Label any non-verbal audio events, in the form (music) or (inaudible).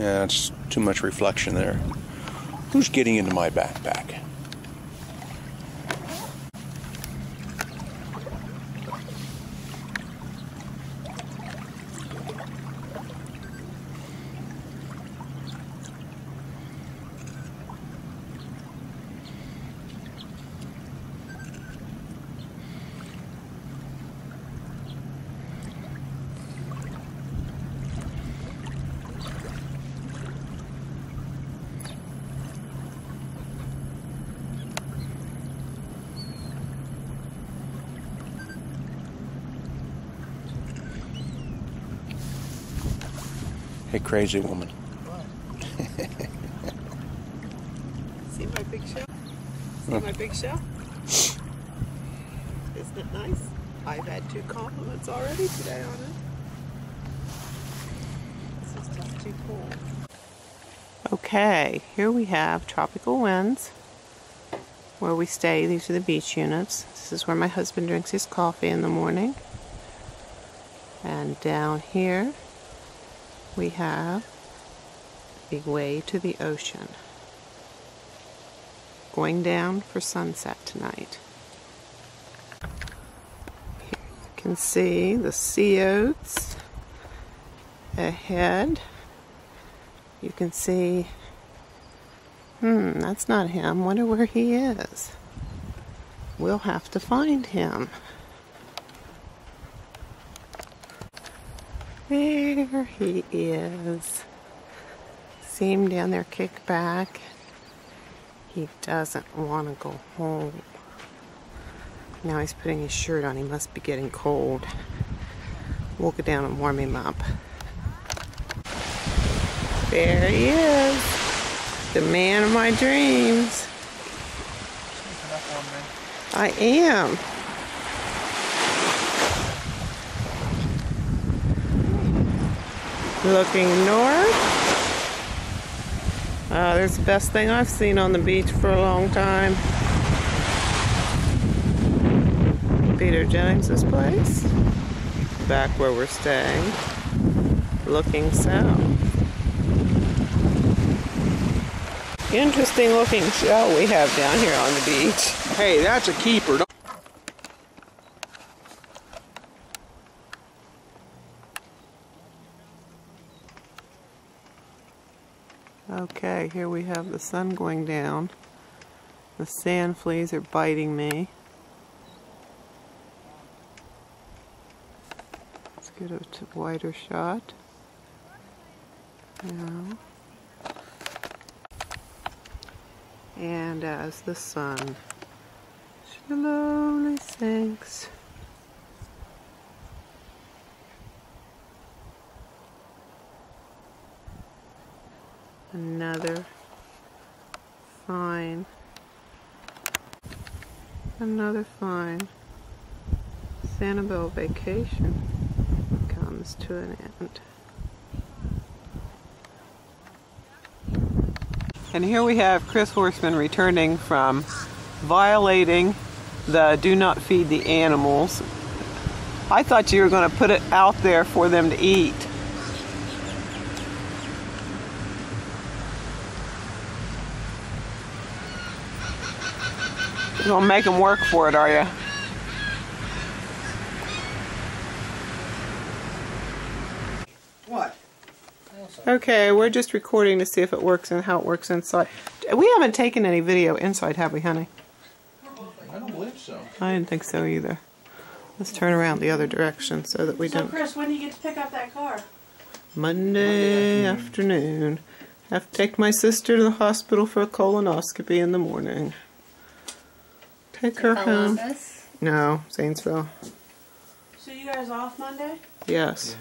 Yeah, it's too much reflection there. Who's getting into my backpack? Hey, crazy woman. What? (laughs) See my big show? See my big show? Isn't it nice? I've had two compliments already today on it. This is just too cool. Okay, here we have tropical winds where we stay. These are the beach units. This is where my husband drinks his coffee in the morning. And down here we have the way to the ocean. Going down for sunset tonight. Here you can see the sea oats ahead. You can see, hmm, that's not him. Wonder where he is. We'll have to find him. There he is. See him down there kick back. He doesn't want to go home. Now he's putting his shirt on. He must be getting cold. We'll go down and warm him up. There he is. The man of my dreams. I am. Looking north. Uh, there's the best thing I've seen on the beach for a long time. Peter Jennings' place. Back where we're staying. Looking south. Interesting looking shell we have down here on the beach. Hey, that's a keeper. Okay, here we have the sun going down. The sand fleas are biting me. Let's get a wider shot. Now. And as the sun slowly sinks, another fine, another fine Sanibel vacation comes to an end. And here we have Chris Horstman returning from violating the do not feed the animals. I thought you were going to put it out there for them to eat. You're going to make them work for it, are you? What? Okay, we're just recording to see if it works and how it works inside. We haven't taken any video inside, have we, honey? I don't believe so. I didn't think so either. Let's turn around the other direction so that we So, don't. So, Chris, when do you get to pick up that car? Monday afternoon. i Have to take my sister to the hospital for a colonoscopy in the morning. Take her home. No, Zanesville. So you guys off Monday? Yes.